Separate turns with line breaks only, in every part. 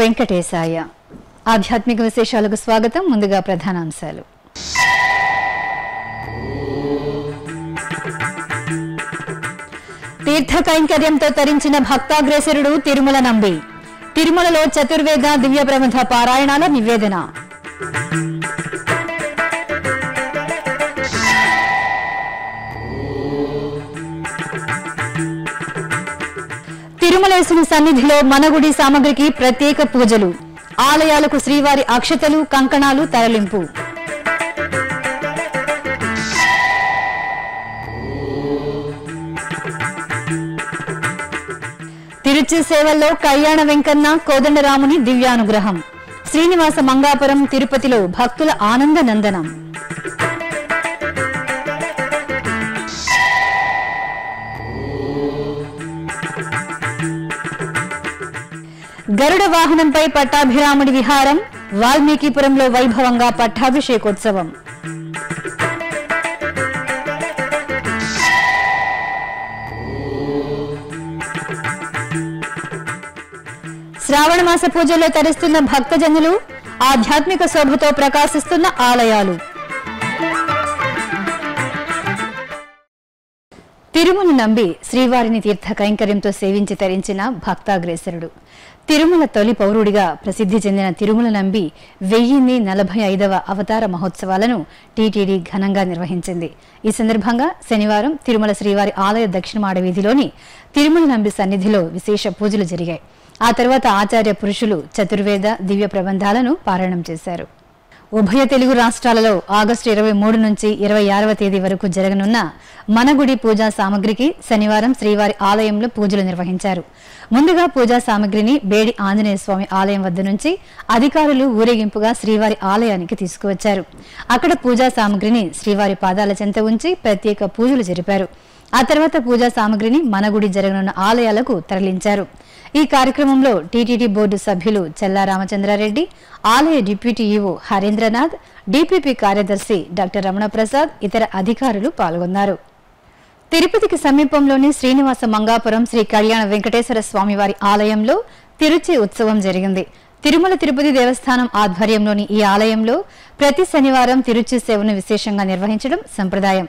వెంకటేశాయ. ఆధ్యాత్మిక విశేషాలకు స్వాగతం ముందుగా ప్రధానాంశాలు. తీర్థ కైంకర్యంతో తరించిన భక్తాగ్రేసరుడు తిరుమల నంబి. తిరుమలలో చతుర్వేద దివ్య ప్రబంధ పారాయణాల నివేదన. తిరుమలేశుని సన్నిధిలో మనగుడి సామగ్రికి ప్రత్యేక పూజలు. ఆలయాలకు శ్రీవారి అక్షతలు కంకణాలు తరలింపు. తిరుచి సేవల్లో కళ్యాణ వెంకన్న కోదండరాముని దివ్యానుగ్రహం. శ్రీనివాస మంగాపురం తిరుపతిలో భక్తుల ఆనంద నందనం గరుడ వాహనంపై పట్టాభిరాముడి విహారం వాల్మీకిపురంలో వైభవంగా పట్టాభిషేకోత్సవం. శ్రావణ మాస పూజల్లో తరిస్తున్న భక్తజనులు ఆధ్యాత్మిక శోభతో ప్రకాశిస్తున్న ఆలయాలు. తిరుమల నంబి శ్రీవారిని తీర్థ కైంకర్యంతో సేవించి తరించిన భక్తాగ్రేసరుడు. తిరుమల తొలి పౌరుడిగా ప్రసిద్ధి చెందిన తిరుమల నంబి వెయ్యిన్ని నలభై ఐదవ అవతార మహోత్సవాలను టీటీడీ ఘనంగా నిర్వహించింది. ఈ సందర్భంగా శనివారం తిరుమల శ్రీవారి ఆలయ దక్షిణమాడ వీధిలోని తిరుమల నంబి సన్నిధిలో విశేష పూజలు జరిగాయి. ఆ తర్వాత ఆచార్య పురుషులు చతుర్వేద దివ్య ప్రబంధాలను పారాయణం చేశారు. ఉభయ తెలుగు రాష్ట్రాలలో ఆగస్టు ఇరవై మూడు నుంచి ఇరవై ఆరవ తేదీ వరకు జరగనున్న మనగుడి పూజా సామగ్రికి శనివారం శ్రీవారి ఆలయంలో పూజలు నిర్వహించారు. ముందుగా పూజా సామగ్రిని బేడి ఆంజనేయ స్వామి ఆలయం వద్ద నుంచి అధికారులు ఊరేగింపుగా శ్రీవారి ఆలయానికి తీసుకువచ్చారు. అక్కడ పూజా సామగ్రిని శ్రీవారి పాదాల చెంత ఉంచి ప్రత్యేక పూజలు జరిపారు. ఆ తర్వాత పూజా సామగ్రిని మనగుడి జరగనున్న ఆలయాలకు తరలించారు. ఈ కార్యక్రమంలో టీటీడీ బోర్డు సభ్యులు చెల్లా రామచంద్రారెడ్డి ఆలయ డిప్యూటీ ఈవో హరేంద్రనాథ్ డిపిపి కార్యదర్శి డాక్టర్ రమణ ప్రసాద్ ఇతర అధికారులు పాల్గొన్నారు. తిరుపతికి సమీపంలోని శ్రీనివాస మంగాపురం శ్రీ కళ్యాణ వెంకటేశ్వర స్వామివారి ఆలయంలో తిరుచి ఉత్సవం జరిగింది. తిరుమల తిరుపతి దేవస్థానం ఆధ్వర్యంలోని ఈ ఆలయంలో ప్రతి శనివారం తిరుచి సేవను విశేషంగా నిర్వహించడం సంప్రదాయం.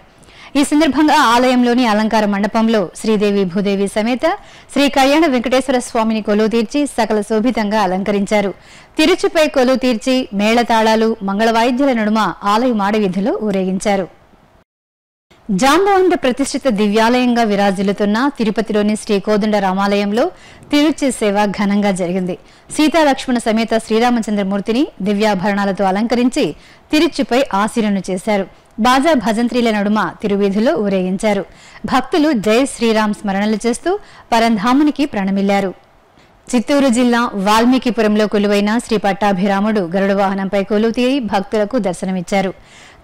ఈ సందర్భంగా ఆలయంలోని అలంకార మండపంలో శ్రీదేవి భూదేవి సమేత శ్రీ కళ్యాణ వెంకటేశ్వర స్వామిని కొలువు తీర్చి సకల శోభితంగా అలంకరించారు. తిరుచిపై కొలువు తీర్చి మేళతాళాలు మంగళవాయిద్యుల నడుమ ఆలయ మాడవీధిలో ఊరేగించారు. జాంబవంత ప్రతిష్ఠిత దివ్యాలయంగా విరాజిల్లుతున్న తిరుపతిలోని శ్రీ కోదండ రామాలయంలో తిరుచి సేవ ఘనంగా జరిగింది. సీతాలక్ష్మణ సమేత శ్రీరామచంద్రమూర్తిని దివ్యాభరణాలతో అలంకరించి తిరుచిపై ఆశీర్వను చేశారు. బాజా భజంత్రీల నడుమ తిరువీధిలో ఊరేగించారు. భక్తులు జై శ్రీరామ్ స్మరణలు చేస్తూ పరంధామునికి ప్రణమిల్లారు. చిత్తూరు జిల్లా వాల్మీకిపురంలో కొలువైన శ్రీ పట్టాభిరాముడు గరుడ వాహనంపై కొలువు తీరి భక్తులకు దర్శనమిచ్చారు.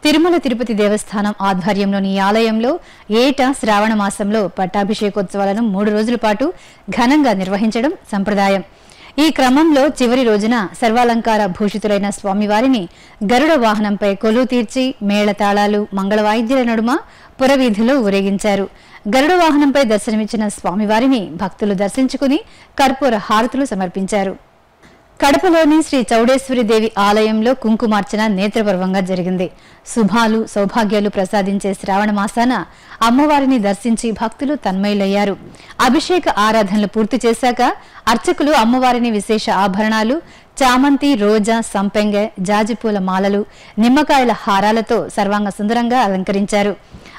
తిరుమల తిరుపతి దేవస్థానం ఆధ్వర్యంలోని ఆలయంలో ఏటా శ్రావణ మాసంలో పట్టాభిషేకోత్సవాలను మూడు రోజుల పాటు ఘనంగా నిర్వహించడం సంప్రదాయం. ఈ క్రమంలో చివరి రోజున సర్వాలంకార భూషితులైన స్వామివారిని గరుడ వాహనంపై కొలువు తీర్చి మేళతాళాలు మంగళవాయిద్యుల నడుమ పురవీధిలో ఊరేగించారు. గరుడ వాహనంపై దర్శనమిచ్చిన స్వామివారిని భక్తులు దర్శించుకుని కర్పూర హారతులు సమర్పించారు. కడపలోని శ్రీ చౌడేశ్వరి దేవి ఆలయంలో కుంకుమార్చన నేత్రపర్వంగా జరిగింది. శుభాలు సౌభాగ్యాలు ప్రసాదించే శ్రావణ మాసాన అమ్మవారిని దర్శించి భక్తులు తన్మయులయ్యారు. అభిషేక ఆరాధనలు పూర్తి చేశాక అర్చకులు అమ్మవారిని విశేష ఆభరణాలు చామంతి రోజా సంపెంగె జాజిపూల మాలలు నిమ్మకాయల హారాలతో సర్వాంగ సుందరంగా అలంకరించారు.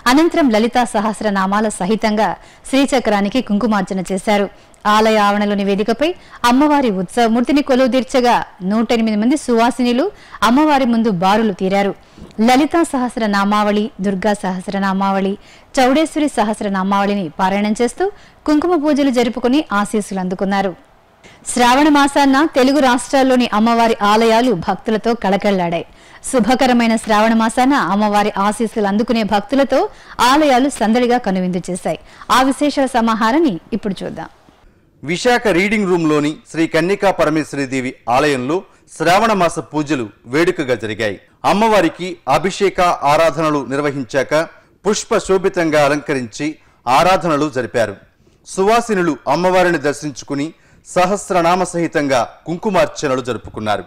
అనంతరం లలితా సహస్రనామాల సహితంగా శ్రీచక్రానికి కుంకుమార్చన చేశారు. ఆలయ ఆవరణలోని వేదికపై అమ్మవారి ఉత్సవమూర్తిని కొలువుదీర్చగా నూట ఎనిమిది మంది సువాసినిలు అమ్మవారి ముందు బారులు తీరారు. లలితా సహస్రనామావళి దుర్గా సహస్రనామావళి చౌడేశ్వరి సహస్రనామావళిని పారాయణం చేస్తూ కుంకుమ పూజలు జరుపుకుని ఆశీస్సులు అందుకున్నారు. శ్రావణ మాసాన్న తెలుగు రాష్ట్రాల్లోని అమ్మవారి ఆలయాలు భక్తులతో కళకళ్ళాడాయి. శుభకరమైన శ్రావణ మాసాన అమ్మవారి ఆశీస్సులు అందుకునే భక్తులతో ఆలయాలు సందడిగా కనువిందు చేశాయి. ఆ విశేషాల సమాహారాన్ని ఇప్పుడు చూద్దాం.
విశాఖ రీడింగ్ రూమ్లోని శ్రీ కన్నికా పరమేశ్వరీదేవి ఆలయంలో శ్రావణ మాస పూజలు వేడుకగా జరిగాయి. అమ్మవారికి అభిషేక ఆరాధనలు నిర్వహించాక పుష్ప శోభితంగా అలంకరించి ఆరాధనలు జరిపారు. సువాసినులు అమ్మవారిని దర్శించుకుని సహస్రనామ సహితంగా కుంకుమార్చనలు జరుపుకున్నారు.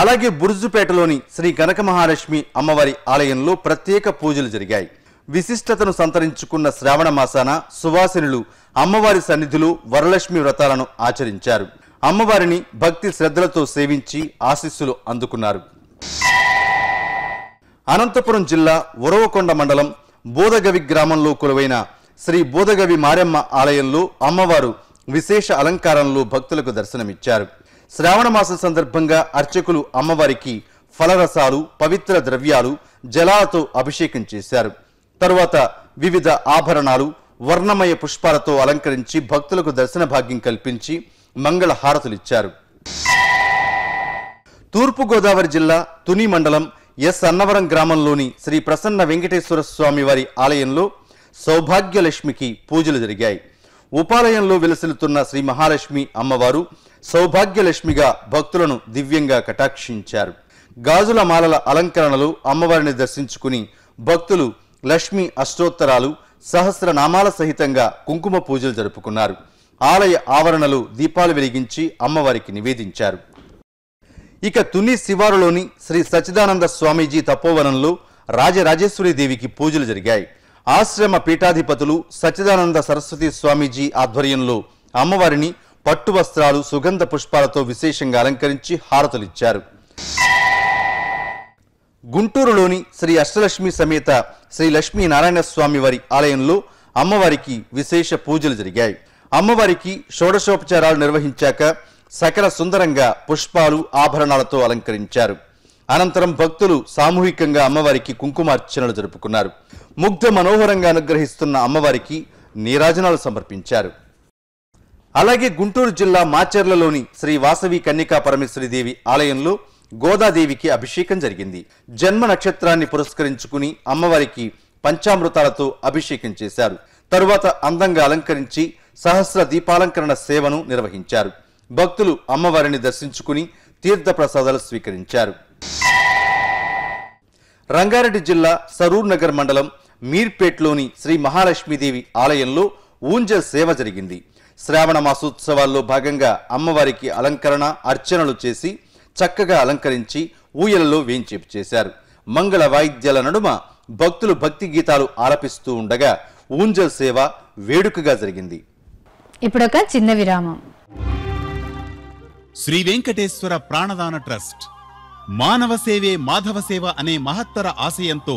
అలాగే బుర్జుపేటలోని శ్రీ కనక మహాలక్ష్మి అమ్మవారి ఆలయంలో ప్రత్యేక పూజలు జరిగాయి. విశిష్టతను సంతరించుకున్న శ్రావణ మాసాన సువాసినులు అమ్మవారి సన్నిధిలో వరలక్ష్మి వ్రతాలను ఆచరించారు. అమ్మవారిని భక్తి శ్రద్ధలతో సేవించి ఆశీస్సులు అందుకున్నారు. అనంతపురం జిల్లా ఉరవకొండ మండలం బోధగవి గ్రామంలో కొలువైన శ్రీ బోధగవి మారెమ్మ ఆలయంలో అమ్మవారు విశేష అలంకారంలో భక్తులకు దర్శనమిచ్చారు. శ్రావణ మాసం సందర్భంగా అర్చకులు అమ్మవారికి ఫలరసాలు పవిత్ర ద్రవ్యాలు జలాలతో అభిషేకం చేశారు. తరువాత వివిధ ఆభరణాలు వర్ణమయ పుష్పాలతో అలంకరించి భక్తులకు దర్శన భాగ్యం కల్పించి మంగళ హారతులిచ్చారు తూర్పుగోదావరి జిల్లా తుని మండలం ఎస్. అన్నవరం గ్రామంలోని శ్రీ ప్రసన్న వెంకటేశ్వర స్వామి వారి ఆలయంలో సౌభాగ్యలక్ష్మికి పూజలు జరిగాయి. ఉపాలయంలో విలసిల్లుతున్న శ్రీ మహాలక్ష్మి అమ్మవారు సౌభాగ్యలక్ష్మిగా భక్తులను దివ్యంగా కటాక్షించారు. గాజుల మాలల అలంకరణలు అమ్మవారిని దర్శించుకుని భక్తులు లక్ష్మి అష్టోత్తరాలు సహస్రనామాల సహితంగా కుంకుమ పూజలు జరుపుకున్నారు. ఆలయ ఆవరణలు దీపాలు వెలిగించి అమ్మవారికి నివేదించారు. ఇక తుని శివారులోని శ్రీ సచ్చిదానంద స్వామీజీ తపోవనంలో రాజరాజేశ్వరి దేవికి పూజలు జరిగాయి. ఆశ్రమ పీఠాధిపతులు సచ్చిదానంద సరస్వతి స్వామీజీ ఆధ్వర్యంలో అమ్మవారిని పట్టు వస్త్రాలు సుగంధ పుష్పాలతో విశేషంగా అలంకరించి హారతులిచ్చారు. గుంటూరులోని శ్రీ అష్టలక్ష్మి సమేత శ్రీ లక్ష్మీ నారాయణ స్వామి వారి ఆలయంలో అమ్మవారికి విశేష పూజలు జరిగాయి. అమ్మవారికి షోడశోపచారాలు నిర్వహించాక సకల సుందరంగా పుష్పాలు ఆభరణాలతో అలంకరించారు. అనంతరం భక్తులు సామూహికంగా అమ్మవారికి కుంకుమార్చనలు జరుపుకున్నారు. ముగ్ధ మనోహరంగా అనుగ్రహిస్తున్న అమ్మవారికి నీరాజనాలు సమర్పించారు. అలాగే గుంటూరు జిల్లా మాచర్లలోని శ్రీ వాసవి కన్నికా పరమేశ్వరి దేవి ఆలయంలో గోదాదేవికి అభిషేకం జరిగింది. జన్మ నక్షత్రాన్ని పురస్కరించుకుని అమ్మవారికి పంచామృతాలతో అభిషేకం చేశారు. తరువాత అందంగా అలంకరించి సహస్ర దీపాలంకరణ సేవను నిర్వహించారు. భక్తులు అమ్మవారిని దర్శించుకుని తీర్థ ప్రసాదాలు స్వీకరించారు. రంగారెడ్డి జిల్లా సరూర్ నగర్ మండలం మీర్పేట్లోని శ్రీ మహాలక్ష్మీదేవి ఆలయంలో ఊంజల్ సేవ జరిగింది. శ్రావణ మాసోత్సవాల్లో భాగంగా అమ్మవారికి అలంకరణ అర్చనలు చేసి చక్కగా అలంకరించి ఊయలలో వేంచేపు చేశారు. మంగళ వాయిద్యాల నడుమ భక్తులు భక్తి గీతాలు ఆలపిస్తూ ఉండగా ఊంజల్ సేవ వేడుకగా జరిగింది.
ఇప్పుడొక చిన్న విరామం.
శ్రీ వెంకటేశ్వర ప్రాణదాన ట్రస్ట్ మానవ సేవే మాధవ సేవ అనే మహత్తర ఆశయంతో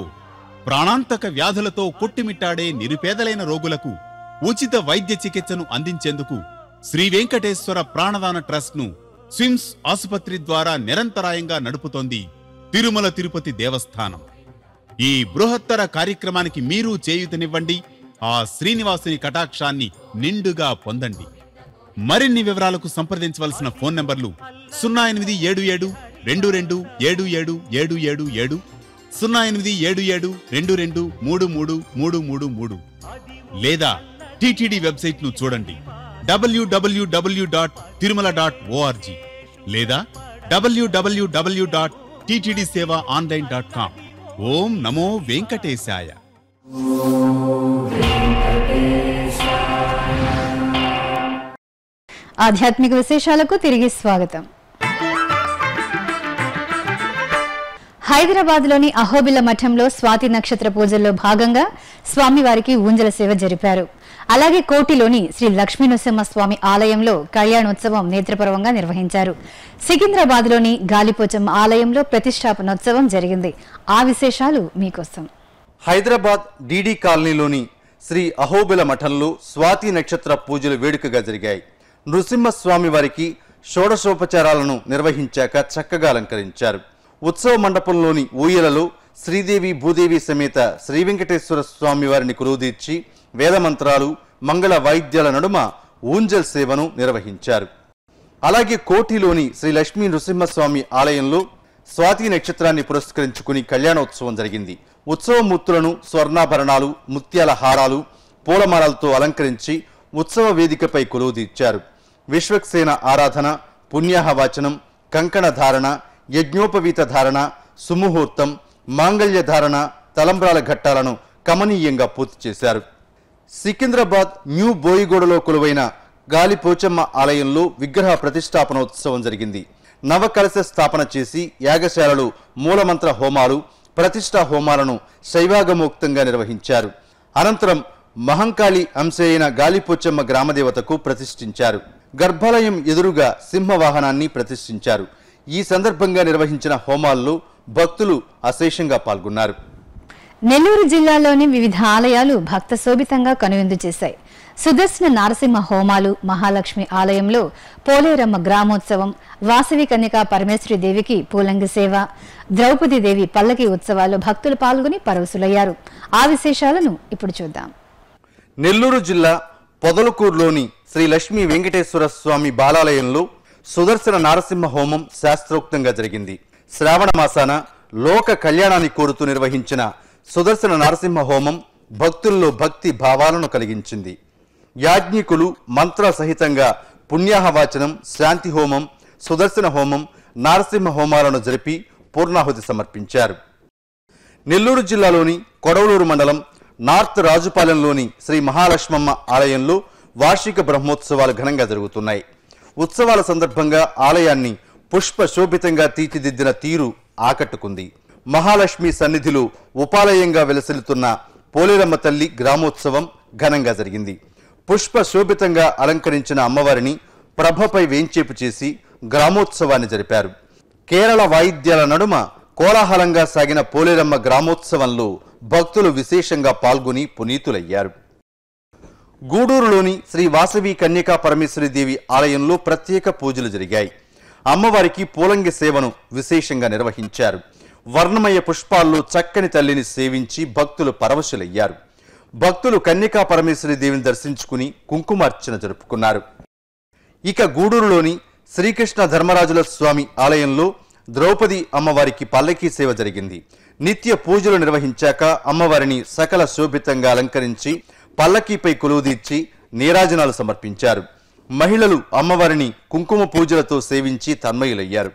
ప్రాణాంతక వ్యాధులతో కొట్టుమిట్టాడే నిరుపేదలైన రోగులకు ఉచిత వైద్య చికిత్సను అందించేందుకు శ్రీ వెంకటేశ్వర ప్రాణదాన ట్రస్ట్ను స్విమ్స్ ఆసుపత్రి ద్వారా నిరంతరాయంగా నడుపుతోంది తిరుమల తిరుపతి దేవస్థానం. ఈ బృహత్తర కార్యక్రమానికి మీరు చేయూతనివ్వండి. ఆ శ్రీనివాసుని కటాక్షాన్ని నిండుగా పొందండి. మరిన్ని వివరాలకు సంప్రదించవలసిన ఫోన్ నంబర్లు సున్నా ఎనిమిది ఏడు ఏడు రెండు రెండు ఏడు ఏడు ఏడు ఏడు ఏడు సున్నా ఎనిమిది ఏడు ఏడు రెండు రెండు మూడు మూడు మూడు మూడు మూడు లేదా టిటిడి వెబ్సైట్ను చూడండి W W W dot Tirumala dot O R G లేదా W W W dot TTD seva online dot com. ఓం నమో వెంకటేశాయ.
ఆధ్యాత్మిక విశేషాలకు తిరిగి స్వాగతం. హైదరాబాద్లోని అహోబిల మఠంలో స్వాతి నక్షత్ర పూజల్లో భాగంగా స్వామివారికి ఊంజల సేవ జరిపారు. అలాగే కోటిలోని శ్రీ లక్ష్మీ స్వామి ఆలయంలో కళ్యాణోత్సవం నేత్రపూర్వంగా నిర్వహించారు. సికింద్రాబాద్లోని గాలిపోచమ్మ ఆలయంలో ప్రతిష్టాపనోత్సవం జరిగింది. ఆ విశేషాలు మీకోసం.
హైదరాబాద్ డీడీ కాలనీలోని శ్రీ అహోబిల మఠంలో స్వాతి నక్షత్ర పూజలు వేడుకగా జరిగాయి. నృసింహస్వామి వారికి షోడశోపచారాలను నిర్వహించాక చక్కగా అలంకరించారు. ఉత్సవ మండపంలోని ఊయలలో శ్రీదేవి భూదేవి సమేత శ్రీ వెంకటేశ్వర స్వామి వారిని కురుదీర్చి వేదమంత్రాలు మంగళ వాయిద్యాల నడుమ ఊంజల్ సేవను నిర్వహించారు. అలాగే కోటిలోని శ్రీ లక్ష్మీ నృసింహస్వామి ఆలయంలో స్వాతి నక్షత్రాన్ని పురస్కరించుకుని కళ్యాణోత్సవం జరిగింది. ఉత్సవమూర్తులను స్వర్ణాభరణాలు ముత్యాల హారాలు పూలమాలలతో అలంకరించి ఉత్సవ వేదికపై కొలువుదీర్చారు విశ్వక్సేన ఆరాధన పుణ్యాహవాచనం కంకణ ధారణ యజ్ఞోపవీత ధారణ సుముహూర్తం మాంగళ్య ధారణ తలంబ్రాల ఘట్టాలను కమనీయంగా పూర్తి చేశారు. సికింద్రాబాద్ న్యూ బోయిగూడలో కొలువైన గాలి పోచమ్మ ఆలయంలో విగ్రహ ప్రతిష్టాపనోత్సవం జరిగింది. నవకలశ స్థాపన చేసి యాగశాలలు మూలమంత్ర హోమాలు ప్రతిష్టా హోమాలను శైవాగమోక్తంగా నిర్వహించారు. అనంతరం మహంకాళి అంశ అయిన గాలిపోచమ్మ గ్రామదేవతకు ప్రతిష్ఠించారు. గర్భాలయం ఎదురుగా సింహవాహనాన్ని ప్రతిష్ఠించారు. ఈ సందర్భంగా నిర్వహించిన హోమాల్లో భక్తులు అశేషంగా పాల్గొన్నారు.
నెల్లూరు జిల్లాలోని వివిధ ఆలయాలు భక్త శోభితంగా కనువిందు చేశాయి. సుదర్శన నారసింహ హోమాలు మహాలక్ష్మి ఆలయంలో పోలేరమ్మ గ్రామోత్సవం వాసవి కన్యకా పరమేశ్వరి దేవికి పూలంగి సేవ ద్రౌపది దేవి పల్లకి ఉత్సవాల్లో భక్తులు పాల్గొని పరవశులయ్యారు. ఆ విశేషాలను ఇప్పుడు చూద్దాం.
నెల్లూరు జిల్లా పొదలకూరులోని శ్రీ లక్ష్మీ వెంకటేశ్వర స్వామి బాలాలయంలో సుదర్శన నారసింహ హోమం శాస్త్రోక్తంగా జరిగింది. శ్రావణ మాసాన లోక కళ్యాణాన్ని కోరుతూ నిర్వహించిన సుదర్శన నరసింహ హోమం భక్తుల్లో భక్తి భావాలను కలిగించింది. యాజ్ఞికులు మంత్ర సహితంగా పుణ్యాహవాచనం శాంతి హోమం సుదర్శన హోమం నారసింహ హోమాలను జరిపి పూర్ణాహుతి సమర్పించారు. నెల్లూరు జిల్లాలోని కొడవలూరు మండలం నార్త్ రాజుపాలెంలోని శ్రీ మహాలక్ష్మమ్మ ఆలయంలో వార్షిక బ్రహ్మోత్సవాలు ఘనంగా జరుగుతున్నాయి. ఉత్సవాల సందర్భంగా ఆలయాన్ని పుష్ప శోభితంగా తీర్చిదిద్దిన తీరు ఆకట్టుకుంది. మహాలక్ష్మి సన్నిధిలో ఉపాలయంగా వెలసిల్లుతున్న పోలేరమ్మ తల్లి గ్రామోత్సవం ఘనంగా జరిగింది. పుష్ప శోభితంగా అలంకరించిన అమ్మవారిని ప్రభపై వేంచేపు చేసి గ్రామోత్సవాన్ని జరిపారు. కేరళ వాయిద్యాల నడుమ కోలాహలంగా సాగిన పోలేరమ్మ గ్రామోత్సవంలో భక్తులు విశేషంగా పాల్గొని పునీతులయ్యారు. గూడూరులోని శ్రీ వాసవి కన్యకా పరమేశ్వరి దేవి ఆలయంలో ప్రత్యేక పూజలు జరిగాయి. అమ్మవారికి పూలంగి సేవను విశేషంగా నిర్వహించారు. వర్ణమయ పుష్పాల్లో చక్కని తల్లిని సేవించి భక్తులు పరవశులయ్యారు. భక్తులు కన్యకా పరమేశ్వరి దేవిని దర్శించుకుని కుంకుమార్చన జరుపుకున్నారు. ఇక గూడూరులోని శ్రీకృష్ణ ధర్మరాజుల స్వామి ఆలయంలో ద్రౌపది అమ్మవారికి పల్లకీ సేవ జరిగింది. నిత్య పూజలు నిర్వహించాక అమ్మవారిని సకల శోభితంగా అలంకరించి పల్లకీపై కొలువుదీర్చి నీరాజనాలు సమర్పించారు. మహిళలు అమ్మవారిని కుంకుమ పూజలతో సేవించి తన్మయులయ్యారు.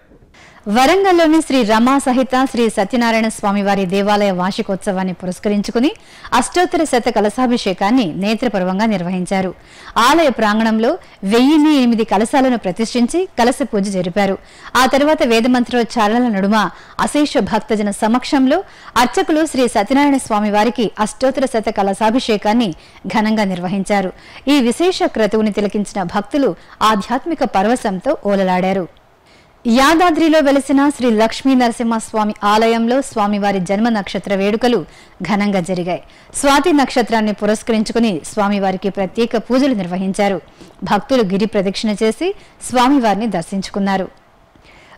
వరంగల్లోని శ్రీ రమా సహిత శ్రీ సత్యనారాయణ స్వామివారి దేవాలయ వార్షికోత్సవాన్ని పురస్కరించుకుని అష్టోత్తర శత కలశాభిషేకాన్ని నేత్రపర్వంగా నిర్వహించారు. ఆలయ ప్రాంగణంలో వెయ్యిన్ని ఎనిమిది కలశాలను ప్రతిష్ఠించి కలశ పూజ జరిపారు. ఆ తర్వాత వేదమంత్రోచ్చారణల నడుమ అశేష భక్తజన సమక్షంలో అర్చకులు శ్రీ సత్యనారాయణ స్వామివారికి అష్టోత్తర శత కలశాభిషేకాన్ని ఘనంగా నిర్వహించారు. ఈ విశేష క్రతువుని తిలకించిన భక్తులు ఆధ్యాత్మిక పరవశంతో ఓలలాడారు. యాదాద్రిలో వెలిసిన శ్రీ లక్ష్మీ నరసింహస్వామి ఆలయంలో స్వామివారి జన్మ నక్షత్ర వేడుకలు ఘనంగా జరిగాయి. స్వాతి నక్షత్రాన్ని పురస్కరించుకుని స్వామివారికి ప్రత్యేక పూజలు నిర్వహించారు. భక్తులు గిరి ప్రదక్షిణ చేసి స్వామివారిని దర్శించుకున్నారు.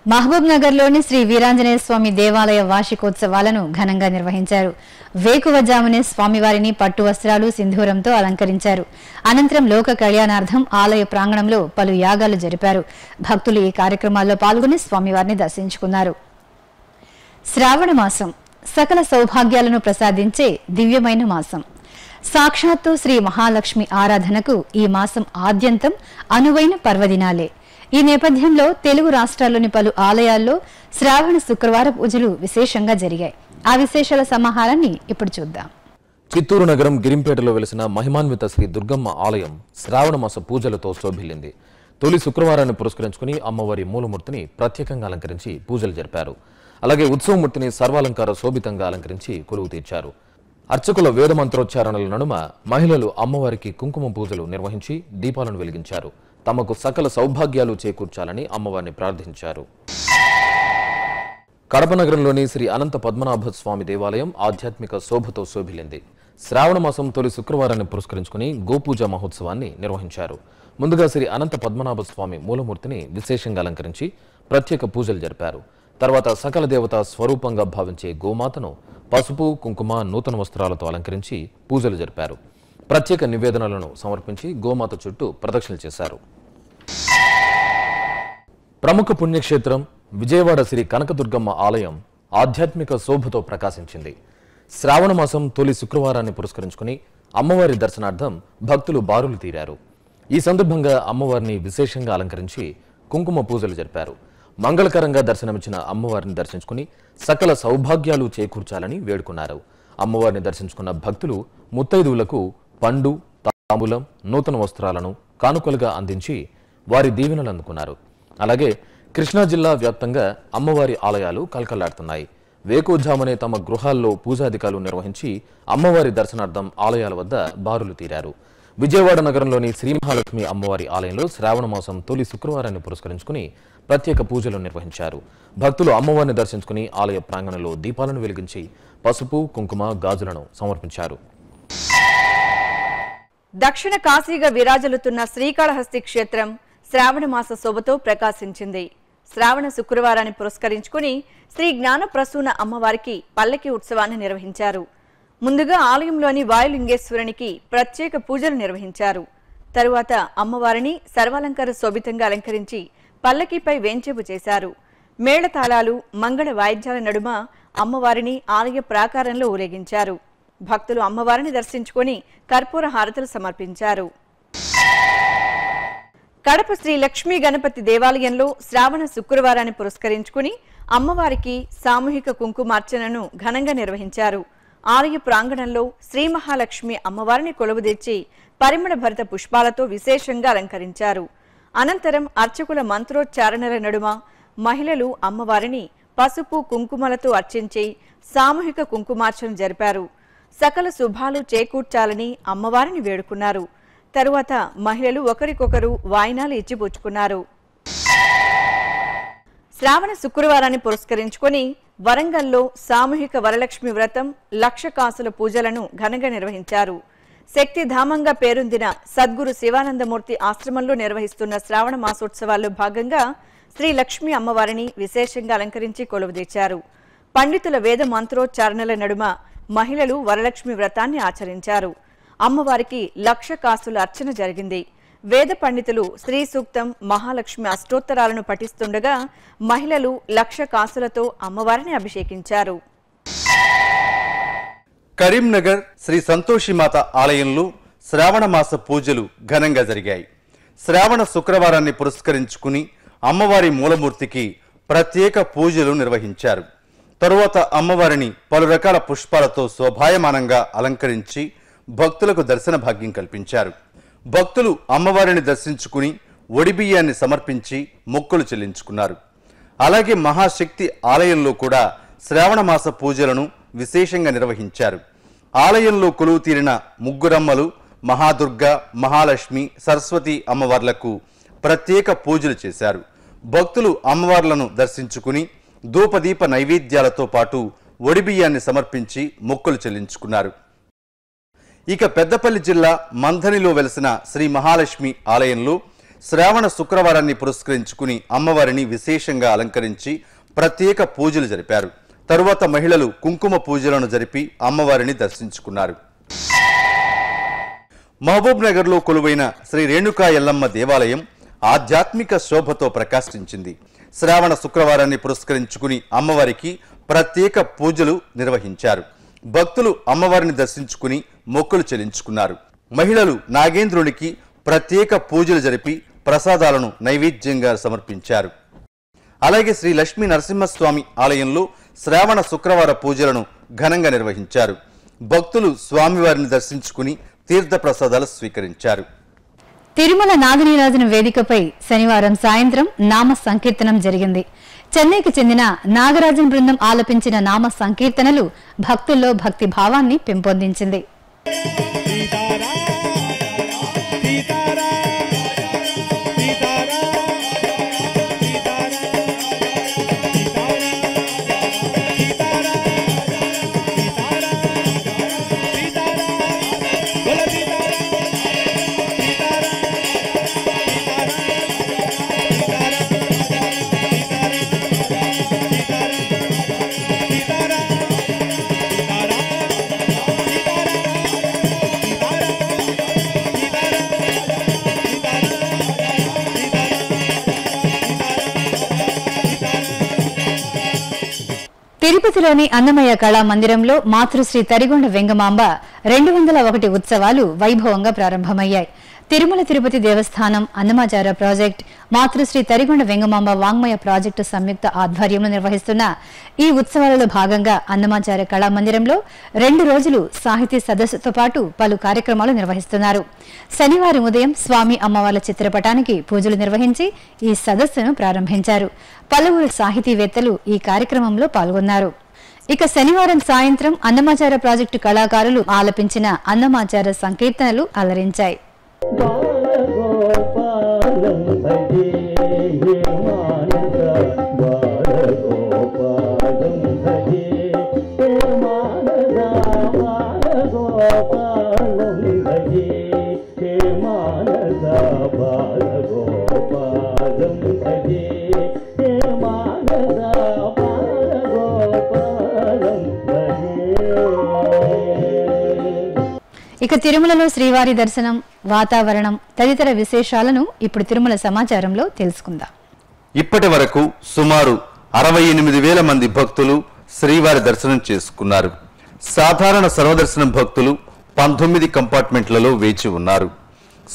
మహబూబ్ నగర్లోని శ్రీ వీరాంజనేయ స్వామి దేవాలయ వార్షికోత్సవాలను ఘనంగా నిర్వహించారు. వేకువజామునే స్వామివారిని పట్టు వస్త్రాలు సింధూరంతో అలంకరించారు. అనంతరం లోక కళ్యాణార్థం ఆలయ ప్రాంగణంలో పలు యాగాలు జరిపారు. భక్తులు ఈ కార్యక్రమాల్లో పాల్గొని స్వామివారిని దర్శించుకున్నారు. శ్రావణ మాసం సకల సౌభాగ్యాలను ప్రసాదించే దివ్యమైన మాసం. సాక్షాత్తు శ్రీ మహాలక్ష్మి ఆరాధనకు ఈ మాసం ఆద్యంతం అనువైన పర్వదినాలే. ఈ నేపథ్యంలో తెలుగు రాష్ట్రాల్లోని పలు ఆలయాల్లో శ్రావణ శుక్రవార పూజలు విశేషంగా జరిగాయి. ఆ విశేషాల సమాహారాన్ని ఇప్పుడు చూద్దాం.
చిత్తూరు నగరం గిరింపేటలో వెలిసిన మహిమాన్విత శ్రీ దుర్గమ్మ ఆలయం శ్రావణ మాస పూజలతో శోభిల్లింది. తొలి శుక్రవారాన్ని పురస్కరించుకుని అమ్మవారి మూలమూర్తిని ప్రత్యేకంగా అలంకరించి పూజలు జరిపారు. అలాగే ఉత్సవమూర్తిని సర్వాలంకార శోభితంగా అలంకరించి కొలువు తీర్చారు. అర్చకుల వేదమంత్రోచ్చారణల నడుమ మహిళలు అమ్మవారికి కుంకుమ పూజలు నిర్వహించి దీపాలను వెలిగించారు. తమకు సకల సౌభాగ్యాలు చేకూర్చాలని అమ్మవారిని ప్రార్థించారు. కడప నగరంలోని శ్రీ అనంత పద్మనాభ స్వామి దేవాలయం ఆధ్యాత్మిక శోభతో శోభిలింది శ్రావణ మాసం తొలి శుక్రవారాన్ని పురస్కరించుకుని గోపూజ మహోత్సవాన్ని నిర్వహించారు. ముందుగా శ్రీ అనంత పద్మనాభ స్వామి మూలమూర్తిని విశేషంగా అలంకరించి ప్రత్యేక పూజలు జరిపారు. తర్వాత సకల దేవత స్వరూపంగా భావించే గోమాతను పసుపు కుంకుమ నూతన వస్త్రాలతో అలంకరించి పూజలు జరిపారు. ప్రత్యేక నివేదనలను సమర్పించి గోమాత చుట్టూ ప్రదక్షిణలు చేశారు. ప్రముఖ పుణ్యక్షేత్రం విజయవాడ శ్రీ కనకదుర్గమ్మ ఆలయం ఆధ్యాత్మిక శోభతో ప్రకాశించింది. శ్రావణ మాసం తొలి శుక్రవారాన్ని పురస్కరించుకుని అమ్మవారి దర్శనార్థం భక్తులు బారులు తీరారు. ఈ సందర్భంగా అమ్మవారిని విశేషంగా అలంకరించి కుంకుమ పూజలు జరిపారు. మంగళకరంగా దర్శనమిచ్చిన అమ్మవారిని దర్శించుకుని సకల సౌభాగ్యాలు చేకూర్చాలని వేడుకున్నారు. అమ్మవారిని దర్శించుకున్న భక్తులు ముత్తైదువులకు పండు తాంబూలం నూతన వస్త్రాలను కానుకలుగా అందించి వారి దీవెనలు అందుకున్నారు. అలాగే కృష్ణా జిల్లా వ్యాప్తంగా అమ్మవారి ఆలయాలు కలకల్లాడుతున్నాయి వేకోజామునే తమ గృహాల్లో పూజాధికారులు నిర్వహించి అమ్మవారి దర్శనార్థం ఆలయాల వద్ద బారులు తీరారు. విజయవాడ నగరంలోని శ్రీ మహాలక్ష్మి అమ్మవారి ఆలయంలో శ్రావణ మాసం తొలి శుక్రవారాన్ని పురస్కరించుకుని ప్రత్యేక పూజలు నిర్వహించారు. భక్తులు అమ్మవారిని దర్శించుకుని ఆలయ ప్రాంగణంలో దీపాలను వెలిగించి పసుపు కుంకుమ గాజులను సమర్పించారు.
దక్షిణ కాశీగా విరాజలుతున్న శ్రీకాళహస్తి క్షేత్రం శ్రావణ మాస శోభతో ప్రకాశించింది. శ్రావణ శుక్రవారాన్ని పురస్కరించుకుని శ్రీ జ్ఞానప్రసూన అమ్మవారికి పల్లకి ఉత్సవాన్ని నిర్వహించారు. ముందుగా ఆలయంలోని వాయులింగేశ్వరునికి ప్రత్యేక పూజలు నిర్వహించారు. తరువాత అమ్మవారిని సర్వాలంకార శోభితంగా అలంకరించి పల్లకీపై వేంచేపు చేశారు. మేళతాళాలు మంగళ వాయిద్యాల నడుమ అమ్మవారిని ఆలయ ప్రాకారంలో ఊరేగించారు. భక్తులు అమ్మవారిని దర్శించుకొని కర్పూర హారతులు సమర్పించారు. కడప శ్రీ లక్ష్మీ గణపతి దేవాలయంలో శ్రావణ శుక్రవారాన్ని పురస్కరించుకుని అమ్మవారికి సామూహిక కుంకుమార్చనను ఘనంగా నిర్వహించారు. ఆలయ ప్రాంగణంలో శ్రీ మహాలక్ష్మి అమ్మవారిని కొలువుదీర్చి పరిమళ భరిత పుష్పాలతో విశేషంగా అలంకరించారు. అనంతరం అర్చకుల మంత్రోచ్చారణల నడుమ మహిళలు అమ్మవారిని పసుపు కుంకుమలతో అర్చించి సామూహిక కుంకుమార్చన జరిపారు. సకల శుభాలు చేకూర్చాలని అమ్మవారిని వేడుకున్నారు. తరువాత మహిళలు ఒకరికొకరు వాయినాలు ఇచ్చిపుచ్చుకున్నారు శ్రావణ శుక్రవారాన్ని పురస్కరించుకొని వరంగల్లో సామూహిక వరలక్ష్మి వ్రతం లక్ష కాసుల పూజలను ఘనంగా నిర్వహించారు. శక్తిధామంగా పేరొందిన సద్గురు శివానందమూర్తి ఆశ్రమంలో నిర్వహిస్తున్న శ్రావణ మాసోత్సవాల్లో భాగంగా శ్రీ లక్ష్మి అమ్మవారిని విశేషంగా అలంకరించి కొలువుదీర్చారు పండితుల వేద మంత్రోచ్చారణల నడుమ మహిళలు వరలక్ష్మి వ్రతాన్ని ఆచరించారు. అమ్మవారికి లక్ష కాసుల అర్చన జరిగింది. వేద పండితులు శ్రీ సూక్తం మహాలక్ష్మి అష్టోత్తరాలను పఠిస్తుండగా మహిళలు లక్ష కాసులతో అమ్మవారిని అభిషేకించారు.
కరీంనగర్ శ్రీ సంతోషిమాత ఆలయంలో శ్రావణ మాస పూజలు ఘనంగా జరిగాయి. శ్రావణ శుక్రవారాన్ని పురస్కరించుకుని అమ్మవారి మూలమూర్తికి ప్రత్యేక పూజలు నిర్వహించారు. తరువాత అమ్మవారిని పలు రకాల పుష్పాలతో శోభాయమానంగా అలంకరించి భక్తులకు దర్శన భాగ్యం కల్పించారు. భక్తులు అమ్మవారిని దర్శించుకుని ఒడిబియ్యాన్ని సమర్పించి మొక్కులు చెల్లించుకున్నారు. అలాగే మహాశక్తి ఆలయంలో కూడా శ్రావణమాస పూజలను విశేషంగా నిర్వహించారు. ఆలయంలో కొలువు తీరిన ముగ్గురమ్మలు మహాదుర్గ మహాలక్ష్మి సరస్వతి అమ్మవార్లకు ప్రత్యేక పూజలు చేశారు. భక్తులు అమ్మవార్లను దర్శించుకుని ధూపదీప నైవేద్యాలతో పాటు ఒడిబియ్యాన్ని సమర్పించి మొక్కులు చెల్లించుకున్నారు. ఇక పెద్దపల్లి జిల్లా మంథనిలో వెలసిన శ్రీ మహాలక్ష్మి ఆలయంలో శ్రావణ శుక్రవారాన్ని పురస్కరించుకుని అమ్మవారిని విశేషంగా అలంకరించి ప్రత్యేక పూజలు జరిపారు. తరువాత మహిళలు కుంకుమ పూజలను జరిపి అమ్మవారిని దర్శించుకున్నారు. మహబూబ్ నగర్లో కొలువైన శ్రీ రేణుకా ఎల్లమ్మ దేవాలయం ఆధ్యాత్మిక శోభతో ప్రకాశించింది. శ్రావణ శుక్రవారాన్ని పురస్కరించుకుని అమ్మవారికి ప్రత్యేక పూజలు నిర్వహించారు. భక్తులు అమ్మవారిని దర్శించుకుని మొక్కులు చెల్లించుకున్నారు. మహిళలు నాగేంద్రునికి ప్రత్యేక పూజలు జరిపి ప్రసాదాలను నైవేద్యంగా సమర్పించారు. అలాగే శ్రీ లక్ష్మీ నరసింహస్వామి ఆలయంలో శ్రావణ శుక్రవార పూజలను ఘనంగా నిర్వహించారు. భక్తులు స్వామివారిని దర్శించుకుని తీర్థ ప్రసాదాలు స్వీకరించారు.
తిరుమల నాగనీరాజన వేదికపై శనివారం సాయంత్రం నామ సంకీర్తనం జరిగింది. చెన్నైకి చెందిన నాగరాజన్ బృందం ఆలపించిన నామ సంకీర్తనలు భక్తుల్లో భక్తి భావాన్ని పెంపొందించింది. తిరుపతిలోని అన్నమయ్య కళా మందిరంలో మాతృశ్రీ తరిగొండ వెంగమాంబ రెండు వందల ఒకటి ఉత్సవాలు వైభవంగా ప్రారంభమయ్యాయి. తిరుమల తిరుపతి దేవస్థానం అన్నమాచార ప్రాజెక్ట్ మాతృశ్రీ తరిగొండ వెంగమాంబ వాంగ్మయ ప్రాజెక్టు సంయుక్త ఆధ్వర్యంలో నిర్వహిస్తున్న ఈ ఉత్సవాలలో భాగంగా అన్నమాచార కళామందిరంలో రెండు రోజులు సాహితీ సదస్సుతో పాటు పలు కార్యక్రమాలు నిర్వహిస్తున్నారు. శనివారం ఉదయం స్వామి అమ్మవార్ల చిత్రపటానికి పూజలు నిర్వహించి ఈ సదస్సును ప్రారంభించారు. పలువురు సాహితీవేత్తలు ఈ కార్యక్రమంలో పాల్గొన్నారు. ఇక శనివారం సాయంత్రం అన్నమాచార ప్రాజెక్టు కళాకారులు ఆలపించిన అన్నమాచార సంకీర్తనలు అలరించాయి. ఇక తిరుమలలో శ్రీవారి దర్శనం వాతావరణం తదితర విశేషాలను ఇప్పుడు తిరుమల సమాచారంలో తెలుసుకుందాం.
ఇప్పటి వరకు సుమారు అరవై ఎనిమిది వేల మంది భక్తులు శ్రీవారి దర్శనం చేసుకున్నారు. సాధారణ సర్వదర్శనం భక్తులు పంతొమ్మిది కంపార్ట్మెంట్లలో వేచి ఉన్నారు.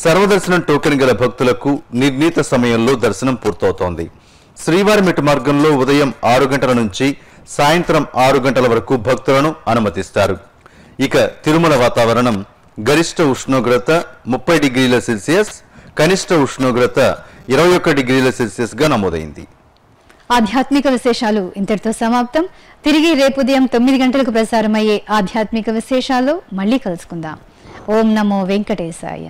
సర్వదర్శనం టోకెన్ గల భక్తులకు నిర్ణీత సమయంలో దర్శనం పూర్తవుతోంది. శ్రీవారి మెట్టు మార్గంలో ఉదయం ఆరు గంటల నుంచి సాయంత్రం ఆరు గంటల వరకు భక్తులను అనుమతిస్తారు. ఇక తిరుమల వాతావరణం గరిష్ట ఉష్ణోగ్రత ముప్పై డిగ్రీల సెల్సియస్ కనిష్ట ఉష్ణోగ్రత ఇరవై ఒక్క డిగ్రీల సెల్సియస్గా నమోదైంది.
ఆధ్యాత్మిక విశేషాలు ఇంతటితో సమాప్తం. తిరిగి రేపు ఉదయం తొమ్మిది గంటలకు ప్రసారమయ్యే ఆధ్యాత్మిక విశేషాలు మళ్ళీ కలుసుకుందాం. ఓం నమో వెంకటేశాయ.